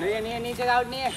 नहीं नहीं नीचे आउट नहीं है।